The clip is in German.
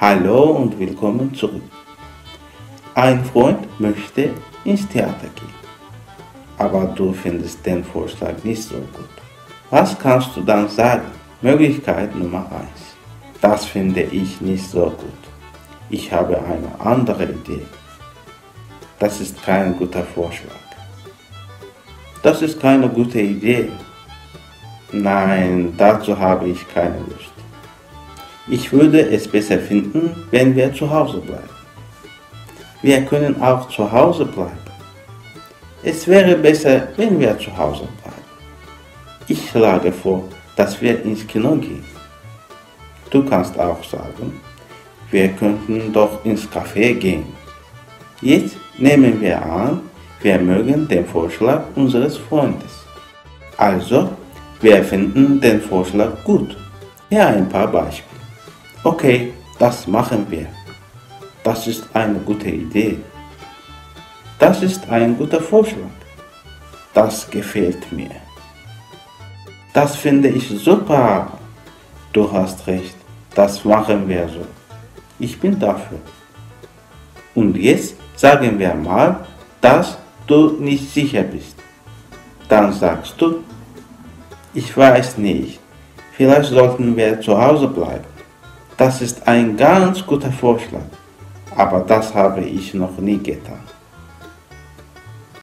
Hallo und willkommen zurück. Ein Freund möchte ins Theater gehen, aber du findest den Vorschlag nicht so gut. Was kannst du dann sagen? Möglichkeit Nummer 1. Das finde ich nicht so gut. Ich habe eine andere Idee. Das ist kein guter Vorschlag. Das ist keine gute Idee. Nein, dazu habe ich keine Lust. Ich würde es besser finden, wenn wir zu Hause bleiben. Wir können auch zu Hause bleiben. Es wäre besser, wenn wir zu Hause bleiben. Ich schlage vor, dass wir ins Kino gehen. Du kannst auch sagen, wir könnten doch ins Café gehen. Jetzt nehmen wir an, wir mögen den Vorschlag unseres Freundes. Also, wir finden den Vorschlag gut. Hier ein paar Beispiele. Okay, das machen wir. Das ist eine gute Idee. Das ist ein guter Vorschlag. Das gefällt mir. Das finde ich super. Du hast recht. Das machen wir so. Ich bin dafür. Und jetzt sagen wir mal, dass du nicht sicher bist. Dann sagst du, ich weiß nicht, vielleicht sollten wir zu Hause bleiben. Das ist ein ganz guter Vorschlag, aber das habe ich noch nie getan.